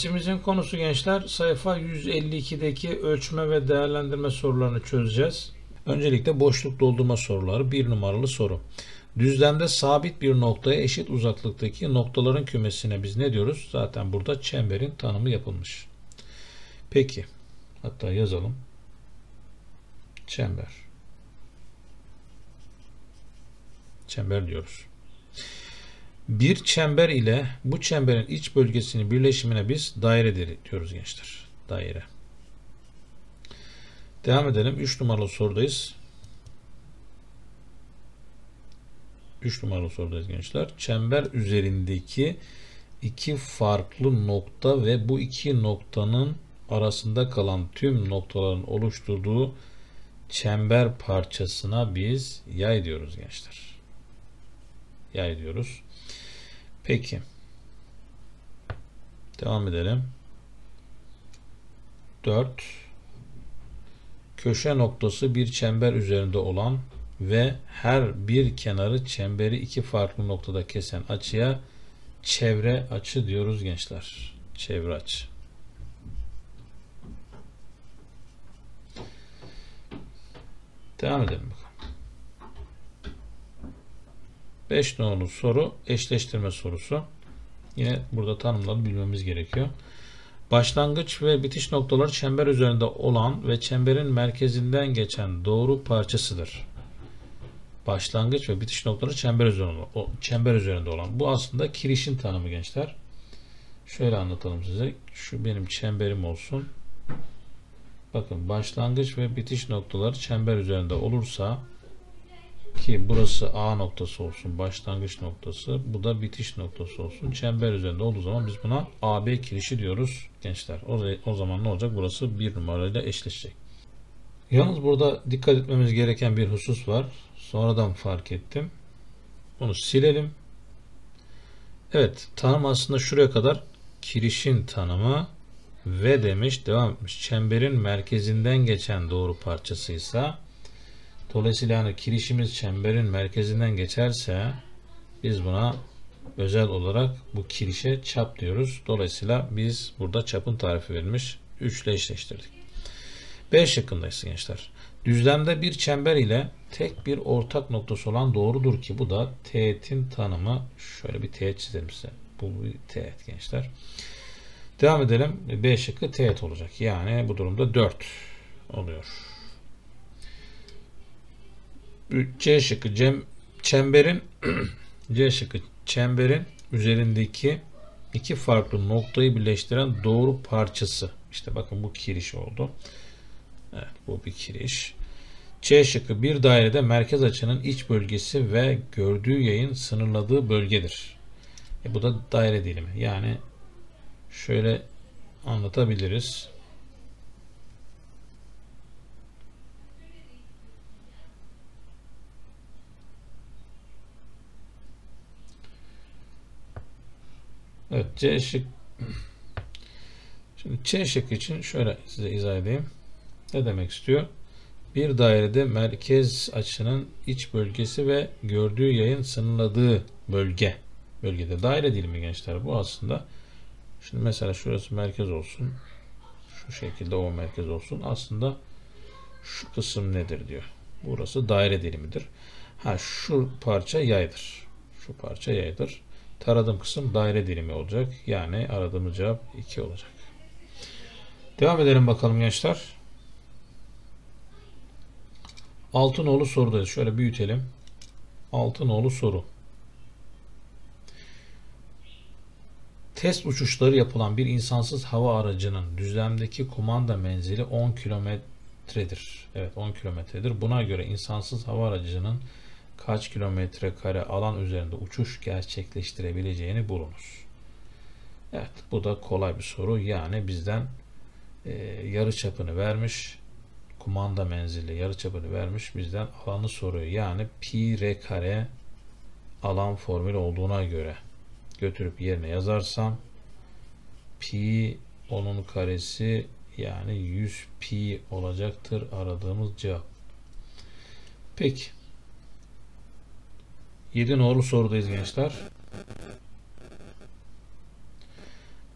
Dersimizin konusu gençler sayfa 152'deki ölçme ve değerlendirme sorularını çözeceğiz. Öncelikle boşluk doldurma soruları bir numaralı soru. Düzlemde sabit bir noktaya eşit uzaklıktaki noktaların kümesine biz ne diyoruz? Zaten burada çemberin tanımı yapılmış. Peki hatta yazalım. Çember. Çember diyoruz. Bir çember ile bu çemberin iç bölgesinin birleşimine biz daire diyoruz gençler. Daire. Devam edelim. 3 numaralı sorudayız. 3 numaralı sorudayız gençler. Çember üzerindeki iki farklı nokta ve bu iki noktanın arasında kalan tüm noktaların oluşturduğu çember parçasına biz yay diyoruz gençler. Yay diyoruz. Peki. Devam edelim. 4 köşe noktası bir çember üzerinde olan ve her bir kenarı çemberi iki farklı noktada kesen açıya çevre açı diyoruz gençler. Çevre açı. Devam edelim bakalım. 5 nolu soru eşleştirme sorusu. Yine burada tanımları bilmemiz gerekiyor. Başlangıç ve bitiş noktaları çember üzerinde olan ve çemberin merkezinden geçen doğru parçasıdır. Başlangıç ve bitiş noktaları çember üzerinde, o, çember üzerinde olan. Bu aslında kirişin tanımı gençler. Şöyle anlatalım size. Şu benim çemberim olsun. Bakın başlangıç ve bitiş noktaları çember üzerinde olursa ki burası A noktası olsun başlangıç noktası bu da bitiş noktası olsun. Çember üzerinde olduğu zaman biz buna AB kirişi diyoruz gençler. O, o zaman ne olacak? Burası bir numarayla eşleşecek. Yalnız burada dikkat etmemiz gereken bir husus var. Sonradan fark ettim. Bunu silelim. Evet tanım aslında şuraya kadar kirişin tanımı ve demiş devam etmiş. Çemberin merkezinden geçen doğru parçasıysa Dolayısıyla yani kirişimiz çemberin merkezinden geçerse biz buna özel olarak bu kirişe çap diyoruz. Dolayısıyla biz burada çapın tarifi verilmiş 3 ile eşleştirdik. B şıkkındayız gençler. Düzlemde bir çember ile tek bir ortak noktası olan doğrudur ki bu da teğetin tanımı. Şöyle bir teğet çizelim size. Bu bir teğet gençler. Devam edelim. B şıkkı teğet olacak. Yani bu durumda 4 oluyor. C şıkkı cem, çemberin C şıkkı çemberin üzerindeki iki farklı noktayı birleştiren doğru parçası. İşte bakın bu kiriş oldu. Evet bu bir kiriş. C şıkkı bir dairede merkez açının iç bölgesi ve gördüğü yayın sınırladığı bölgedir. E bu da daire dilimi. Yani şöyle anlatabiliriz. Evet C şık Şimdi C şık için şöyle size izah edeyim. Ne demek istiyor? Bir dairede merkez açının iç bölgesi ve gördüğü yayın sınırladığı bölge. Bölgede daire değil mi gençler? Bu aslında şimdi mesela şurası merkez olsun. Şu şekilde o merkez olsun. Aslında şu kısım nedir diyor. Burası daire dilimidir. Ha şu parça yaydır. Şu parça yaydır. Taradığım kısım daire dilimi olacak. Yani aradığımız cevap 2 olacak. Devam edelim bakalım gençler. Altınoğlu sorudayız. Şöyle büyütelim. Altınoğlu soru. Test uçuşları yapılan bir insansız hava aracının düzlemdeki kumanda menzili 10 kilometredir. Evet 10 kilometredir. Buna göre insansız hava aracının kaç kilometre kare alan üzerinde uçuş gerçekleştirebileceğini bulunuz. Evet bu da kolay bir soru. Yani bizden e, yarı çapını vermiş. Kumanda menzili yarı çapını vermiş. Bizden alanı soruyor. Yani pi r kare alan formülü olduğuna göre götürüp yerine yazarsam pi onun karesi yani 100 pi olacaktır aradığımız cevap. Peki. 7 nolu sorudayız gençler.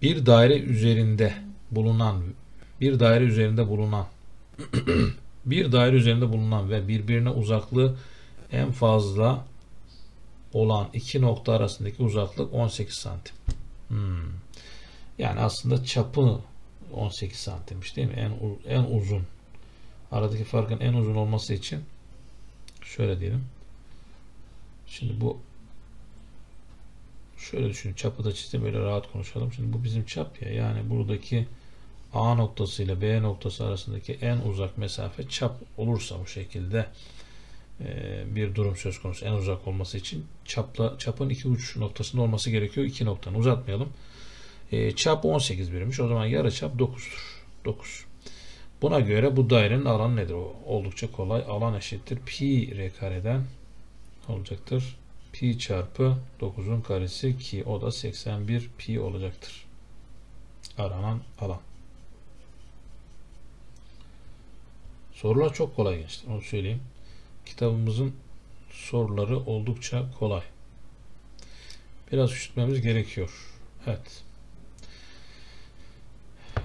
bir daire üzerinde bulunan bir daire üzerinde bulunan bir daire üzerinde bulunan ve birbirine uzaklığı en fazla olan iki nokta arasındaki uzaklık 18 santim. Hmm. Yani aslında çapı 18 santimmiş değil mi? En, en uzun. Aradaki farkın en uzun olması için şöyle diyelim. Şimdi bu şöyle düşünün. Çapı da çizdim böyle rahat konuşalım. Şimdi bu bizim çap ya. Yani buradaki A noktası ile B noktası arasındaki en uzak mesafe çap olursa bu şekilde e, bir durum söz konusu en uzak olması için çapla çapın iki uç noktasında olması gerekiyor. İki noktanı uzatmayalım. E, çap 18 birimmiş. O zaman yarı çap 9'dur. 9. Buna göre bu dairenin alanı nedir? O oldukça kolay. Alan eşittir. Pi r kareden olacaktır. Pi çarpı 9'un karesi ki o da 81 pi olacaktır. Aranan alan. Sorular çok kolay gençler. Onu söyleyeyim. Kitabımızın soruları oldukça kolay. Biraz üşütmemiz gerekiyor. Evet.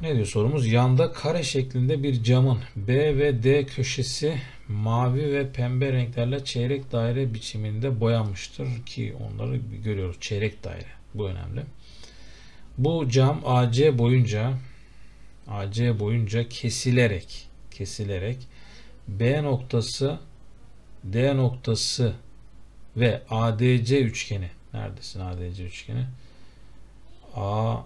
Ne diyor sorumuz? Yanda kare şeklinde bir camın B ve D köşesi mavi ve pembe renklerle çeyrek daire biçiminde boyanmıştır ki onları görüyoruz. Çeyrek daire. Bu önemli. Bu cam AC boyunca AC boyunca kesilerek kesilerek B noktası D noktası ve ADC üçgeni neredesin ADC üçgeni? A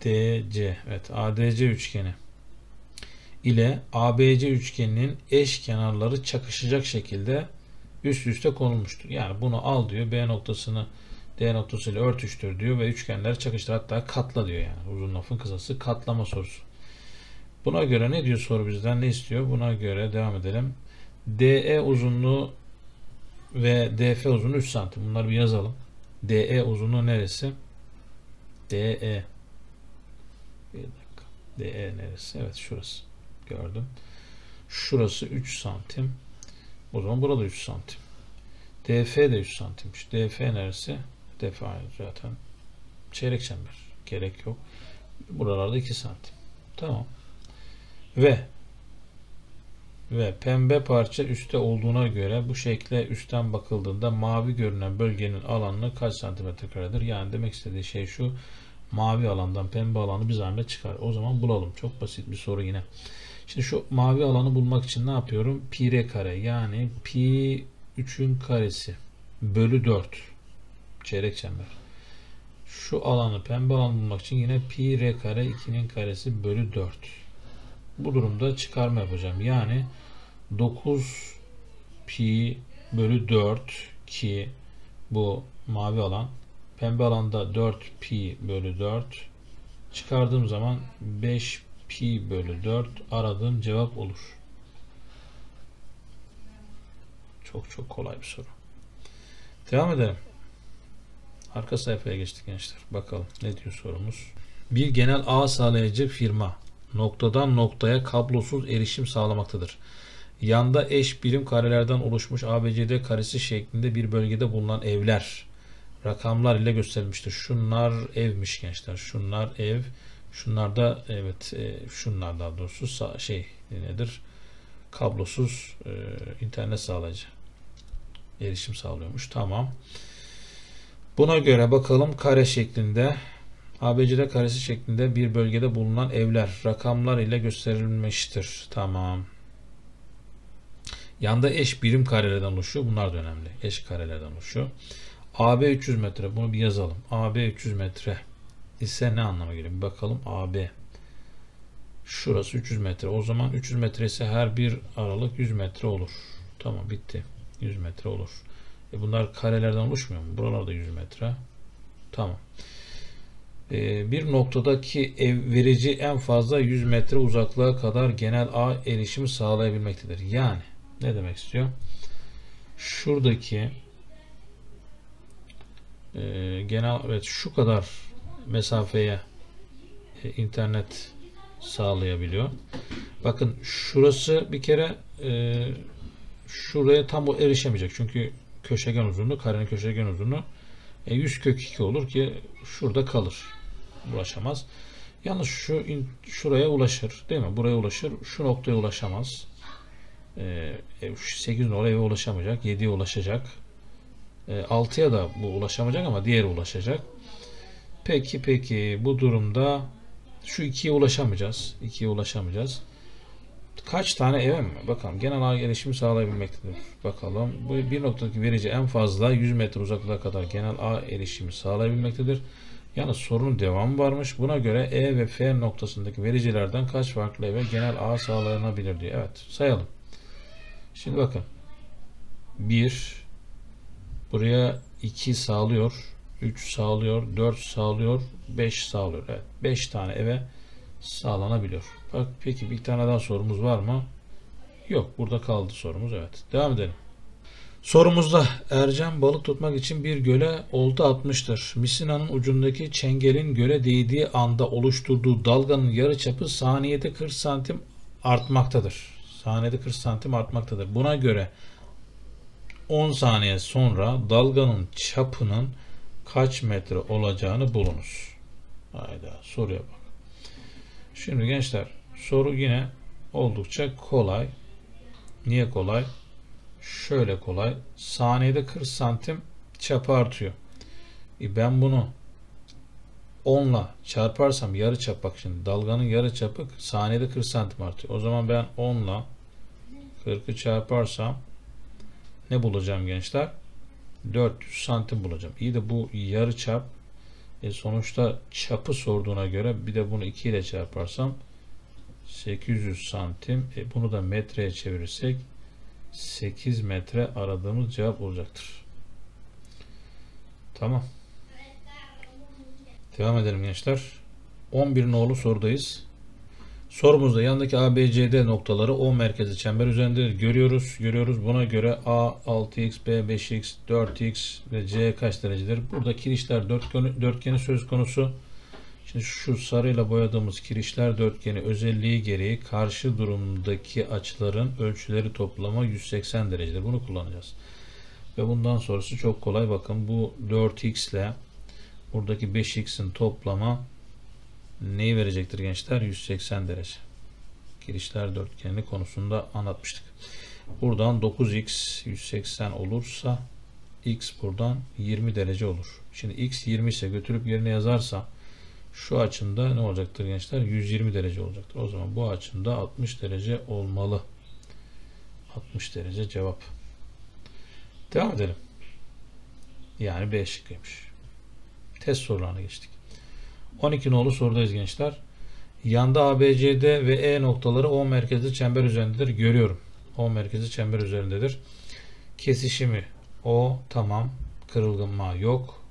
DC evet ADC üçgeni ile ABC üçgeninin eş kenarları çakışacak şekilde üst üste konulmuştur. Yani bunu al diyor B noktasını D noktasıyla örtüştür diyor ve üçgenleri çakıştır hatta katla diyor yani uzun lafın kısası katlama sorusu. Buna göre ne diyor soru bizden ne istiyor? Buna göre devam edelim. DE uzunluğu ve DF uzunluğu 3 santim. Bunları bir yazalım. DE uzunluğu neresi? DE bir dakika. DE neresi? Evet şurası. Gördüm. Şurası 3 santim. O zaman burada 3 santim. DF de 3 santimmiş. DF neresi? DF zaten çeyrek çember. Gerek yok. Buralarda 2 santim. Tamam. Ve ve pembe parça üstte olduğuna göre bu şekle üstten bakıldığında mavi görünen bölgenin alanı kaç santimetre karedir? Yani demek istediği şey şu mavi alandan pembe alanı bir zahmet çıkar. O zaman bulalım. Çok basit bir soru yine. Şimdi şu mavi alanı bulmak için ne yapıyorum? Pi r kare yani pi 3'ün karesi bölü 4 çeyrek çember. Şu alanı pembe alanı bulmak için yine pi r kare 2'nin karesi bölü 4. Bu durumda çıkarma yapacağım. Yani 9 pi bölü 4 ki bu mavi alan pembe alanda 4 pi bölü 4 çıkardığım zaman 5 pi bölü 4 aradığım cevap olur. Çok çok kolay bir soru. Devam edelim. Arka sayfaya geçtik gençler. Bakalım ne diyor sorumuz. Bir genel ağ sağlayıcı firma noktadan noktaya kablosuz erişim sağlamaktadır. Yanda eş birim karelerden oluşmuş ABCD karesi şeklinde bir bölgede bulunan evler rakamlar ile gösterilmiştir. Şunlar evmiş gençler. Şunlar ev. Şunlar da evet e, şunlar daha doğrusu şey nedir? Kablosuz e, internet sağlayıcı. Erişim sağlıyormuş. Tamam. Buna göre bakalım kare şeklinde ABCD karesi şeklinde bir bölgede bulunan evler rakamlar ile gösterilmiştir. Tamam. Yanda eş birim karelerden oluşuyor. Bunlar da önemli. Eş karelerden oluşuyor. AB 300 metre. Bunu bir yazalım. AB 300 metre ise ne anlama geliyor? Bir bakalım. AB. Şurası 300 metre. O zaman 300 metre ise her bir aralık 100 metre olur. Tamam bitti. 100 metre olur. E bunlar karelerden oluşmuyor mu? Buralarda 100 metre. Tamam. Ee, bir noktadaki ev verici en fazla 100 metre uzaklığa kadar genel ağ erişimi sağlayabilmektedir. Yani ne demek istiyor? Şuradaki e, genel evet şu kadar mesafeye e, internet sağlayabiliyor. Bakın şurası bir kere e, şuraya tam o erişemeyecek. Çünkü köşegen uzunluğu, karenin köşegen uzunluğu e, 100 kök 2 olur ki şurada kalır. ulaşamaz. Yalnız şu in- şuraya ulaşır değil mi? Buraya ulaşır. Şu noktaya ulaşamaz. Ee, 8 numara eve ulaşamayacak. 7'ye ulaşacak. Ee, 6'ya da bu ulaşamayacak ama diğeri ulaşacak. Peki peki bu durumda şu 2'ye ulaşamayacağız. 2'ye ulaşamayacağız. Kaç tane eve mi? Bakalım genel ağ erişimi sağlayabilmektedir. Bakalım bu bir noktadaki verici en fazla 100 metre uzaklığa kadar genel ağ erişimi sağlayabilmektedir. Yalnız sorunun devamı varmış. Buna göre E ve F noktasındaki vericilerden kaç farklı eve genel ağ sağlanabilir diyor. Evet sayalım. Şimdi bakın. 1 buraya 2 sağlıyor. 3 sağlıyor. 4 sağlıyor. 5 sağlıyor. Evet. 5 tane eve sağlanabiliyor. Bak peki bir tane daha sorumuz var mı? Yok. Burada kaldı sorumuz. Evet. Devam edelim. Sorumuzda Ercan balık tutmak için bir göle olta atmıştır. Misinanın ucundaki çengelin göle değdiği anda oluşturduğu dalganın yarıçapı saniyede 40 santim artmaktadır. Saniyede 40 santim artmaktadır. Buna göre 10 saniye sonra dalganın çapının kaç metre olacağını bulunuz. Hayda soruya bak. Şimdi gençler soru yine oldukça kolay. Niye kolay? Şöyle kolay. Saniyede 40 santim çapı artıyor. E ben bunu 10 ile çarparsam yarı çap bak şimdi dalganın yarı çapı saniyede 40 santim artıyor. O zaman ben 10 ile 40'ı çarparsam ne bulacağım gençler? 400 santim bulacağım. İyi de bu yarı çap e sonuçta çapı sorduğuna göre bir de bunu 2 ile çarparsam 800 santim. E bunu da metreye çevirirsek 8 metre aradığımız cevap olacaktır. Tamam. Devam edelim gençler. 11 nolu sorudayız. Sorumuzda yanındaki ABCD noktaları O merkezi çember üzerinde görüyoruz. Görüyoruz. Buna göre A 6x, B 5x, 4x ve C kaç derecedir? Burada kirişler dörtgeni, dörtgeni söz konusu. Şimdi şu sarıyla boyadığımız kirişler dörtgeni özelliği gereği karşı durumdaki açıların ölçüleri toplama 180 derecedir. Bunu kullanacağız. Ve bundan sonrası çok kolay. Bakın bu 4x ile buradaki 5x'in toplama neyi verecektir gençler? 180 derece. Kirişler dörtgeni konusunda anlatmıştık. Buradan 9x 180 olursa x buradan 20 derece olur. Şimdi x 20 ise götürüp yerine yazarsa şu açımda ne olacaktır gençler? 120 derece olacaktır. O zaman bu açımda 60 derece olmalı. 60 derece cevap. Devam edelim. Yani B şıkkıymış. Test sorularına geçtik. 12 nolu sorudayız gençler. Yanda ABCD ve E noktaları O merkezi çember üzerindedir. Görüyorum. O merkezi çember üzerindedir. Kesişimi O tamam. Kırılma yok.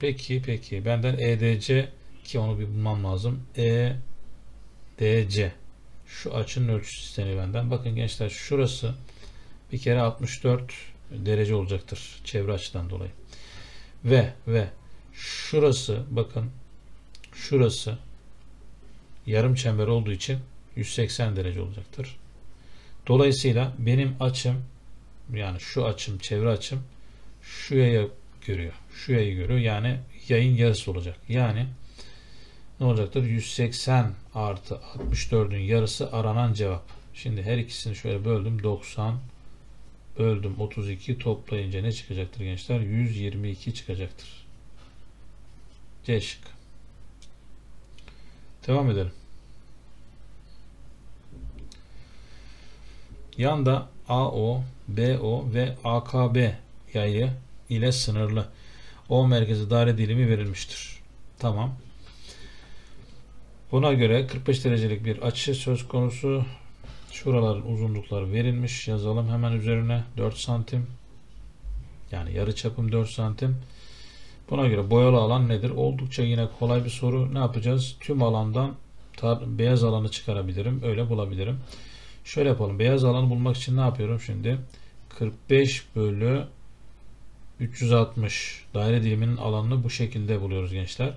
Peki peki. Benden EDC ki onu bir bulmam lazım. EDC. Şu açının ölçüsü isteniyor benden. Bakın gençler şurası bir kere 64 derece olacaktır. Çevre açıdan dolayı. Ve ve şurası bakın şurası yarım çember olduğu için 180 derece olacaktır. Dolayısıyla benim açım yani şu açım çevre açım şu yayı görüyor. Şu yayı görüyor. Yani yayın yarısı olacak. Yani ne olacaktır? 180 artı 64'ün yarısı aranan cevap. Şimdi her ikisini şöyle böldüm. 90 böldüm 32 toplayınca ne çıkacaktır gençler? 122 çıkacaktır. C şık. Devam edelim. Yanda AO, BO ve AKB yayı ile sınırlı. O merkezi daire dilimi verilmiştir. Tamam. Buna göre 45 derecelik bir açı söz konusu. Şuraların uzunlukları verilmiş. Yazalım hemen üzerine 4 santim. Yani yarı çapım 4 santim. Buna göre boyalı alan nedir? Oldukça yine kolay bir soru. Ne yapacağız? Tüm alandan beyaz alanı çıkarabilirim. Öyle bulabilirim. Şöyle yapalım. Beyaz alanı bulmak için ne yapıyorum şimdi? 45 bölü 360 daire diliminin alanını bu şekilde buluyoruz gençler.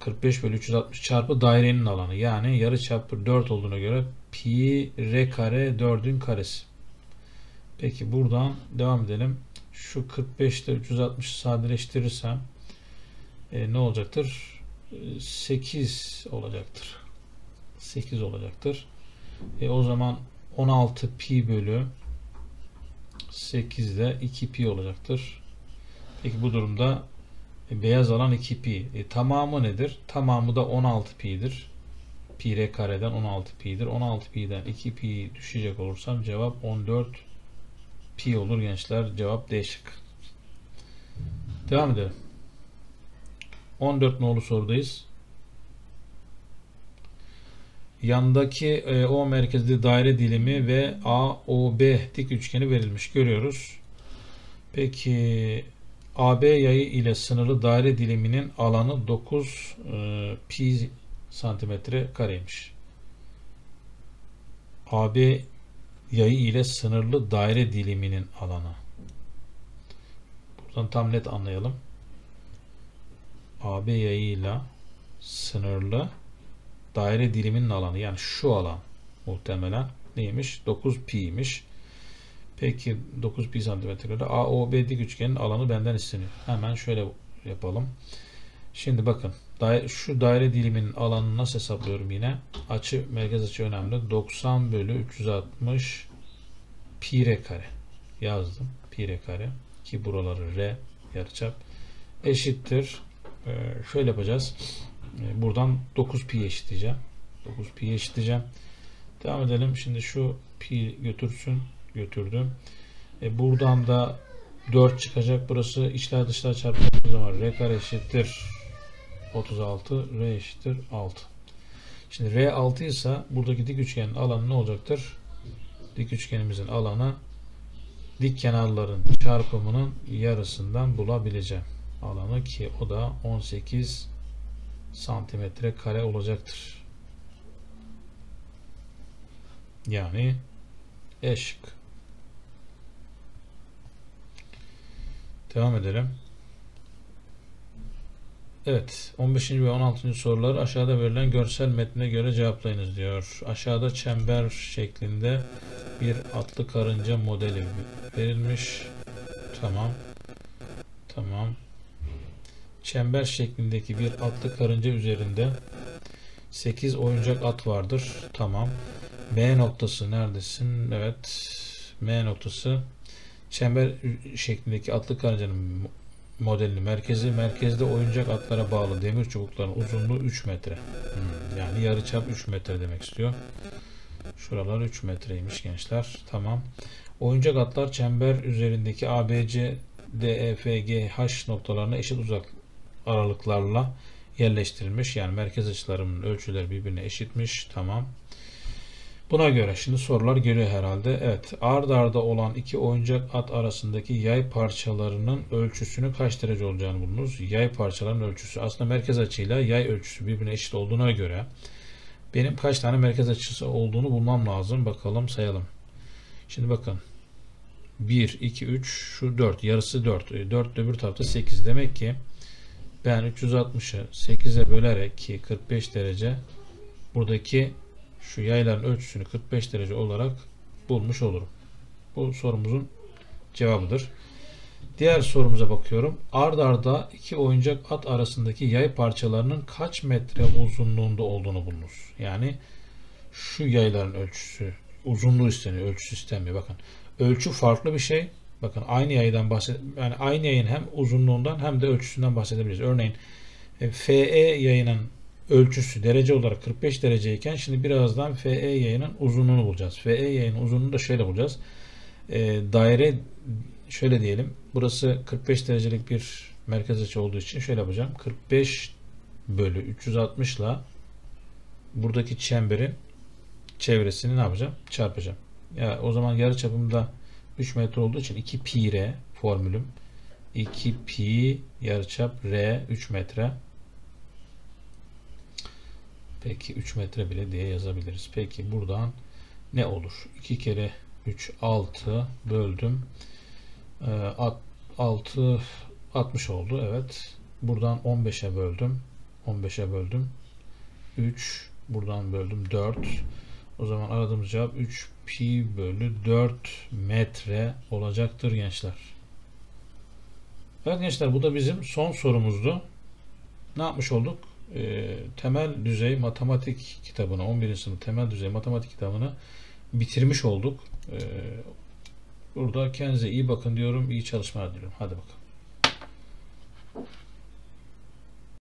45 bölü 360 çarpı dairenin alanı. Yani yarı çapı 4 olduğuna göre pi r kare 4'ün karesi. Peki buradan devam edelim. Şu 45 ile 360 sadeleştirirsem e, ne olacaktır? 8 olacaktır. 8 olacaktır. E o zaman 16 pi bölü 8 de 2 pi olacaktır. Peki bu durumda e, beyaz alan 2 pi. E, tamamı nedir? Tamamı da 16 pi'dir. Pi r kareden 16 pi'dir. 16 pi'den 2 pi düşecek olursam cevap 14 pi olur gençler. Cevap D şık. Devam edelim. 14 nolu sorudayız. Yandaki e, O merkezli daire dilimi ve AOB dik üçgeni verilmiş. Görüyoruz. Peki AB yayı ile sınırlı daire diliminin alanı 9 e, pi santimetre kareymiş. AB yayı ile sınırlı daire diliminin alanı. Buradan tam net anlayalım. AB yayıyla sınırlı daire diliminin alanı yani şu alan muhtemelen neymiş? 9 pi'ymiş. Peki 9 pi santimetre AOB dik üçgenin alanı benden isteniyor. Hemen şöyle yapalım. Şimdi bakın şu daire diliminin alanını nasıl hesaplıyorum yine? Açı merkez açı önemli. 90 bölü 360 pi r kare yazdım. Pi r kare ki buraları r yarıçap eşittir. Ee, şöyle yapacağız. Ee, buradan 9 pi eşitleyeceğim. 9 pi eşitleyeceğim. Devam edelim. Şimdi şu pi götürsün. Götürdüm. E buradan da 4 çıkacak. Burası içler dışlar çarptığımız zaman r kare eşittir 36. R eşittir 6. Şimdi R 6 ise buradaki dik üçgenin alanı ne olacaktır? Dik üçgenimizin alanı dik kenarların çarpımının yarısından bulabileceğim alanı ki o da 18 santimetre kare olacaktır. Yani E şık. Devam edelim. Evet, 15. ve 16. soruları aşağıda verilen görsel metne göre cevaplayınız diyor. Aşağıda çember şeklinde bir atlı karınca modeli verilmiş. Tamam. Tamam. Çember şeklindeki bir atlı karınca üzerinde 8 oyuncak at vardır. Tamam. M noktası neredesin? Evet. M noktası çember şeklindeki atlı karıncanın modelini merkezi merkezde oyuncak atlara bağlı demir çubukların uzunluğu 3 metre. Hmm, yani yarıçap 3 metre demek istiyor. Şuralar 3 metreymiş gençler. Tamam. Oyuncak atlar çember üzerindeki ABC, DEF, H noktalarına eşit uzak aralıklarla yerleştirilmiş. Yani merkez açılarının ölçüleri birbirine eşitmiş. Tamam. Buna göre şimdi sorular geliyor herhalde. Evet ard arda olan iki oyuncak at arasındaki yay parçalarının ölçüsünü kaç derece olacağını bulunuz. Yay parçalarının ölçüsü aslında merkez açıyla yay ölçüsü birbirine eşit olduğuna göre benim kaç tane merkez açısı olduğunu bulmam lazım. Bakalım sayalım. Şimdi bakın 1, 2, 3, şu 4. Yarısı 4. 4 öbür tarafta 8. Demek ki ben 360'ı 8'e bölerek ki 45 derece buradaki şu yayların ölçüsünü 45 derece olarak bulmuş olurum. Bu sorumuzun cevabıdır. Diğer sorumuza bakıyorum. Ard arda iki oyuncak at arasındaki yay parçalarının kaç metre uzunluğunda olduğunu bulunuz. Yani şu yayların ölçüsü, uzunluğu isteniyor, ölçüsü istenmiyor. Bakın ölçü farklı bir şey. Bakın aynı yaydan bahset yani aynı yayın hem uzunluğundan hem de ölçüsünden bahsedebiliriz. Örneğin e, FE yayının ölçüsü derece olarak 45 dereceyken şimdi birazdan FE yayının uzunluğunu bulacağız. FE yayının uzunluğunu da şöyle bulacağız. E, daire şöyle diyelim. Burası 45 derecelik bir merkez açı olduğu için şöyle yapacağım. 45 bölü 360 ile buradaki çemberin çevresini ne yapacağım? Çarpacağım. Ya o zaman yarı çapımda 3 metre olduğu için 2 pi r formülüm 2 pi yarıçap r 3 metre Peki 3 metre bile diye yazabiliriz. Peki buradan ne olur? 2 kere 3 6 böldüm. 6 ee, 60 oldu. Evet. Buradan 15'e böldüm. 15'e böldüm. 3 buradan böldüm 4. O zaman aradığımız cevap 3 pi bölü 4 metre olacaktır gençler. Evet gençler bu da bizim son sorumuzdu. Ne yapmış olduk? E, temel düzey matematik kitabını 11. sınıf temel düzey matematik kitabını bitirmiş olduk. E, burada kendinize iyi bakın diyorum. İyi çalışmalar diliyorum. Hadi bakalım.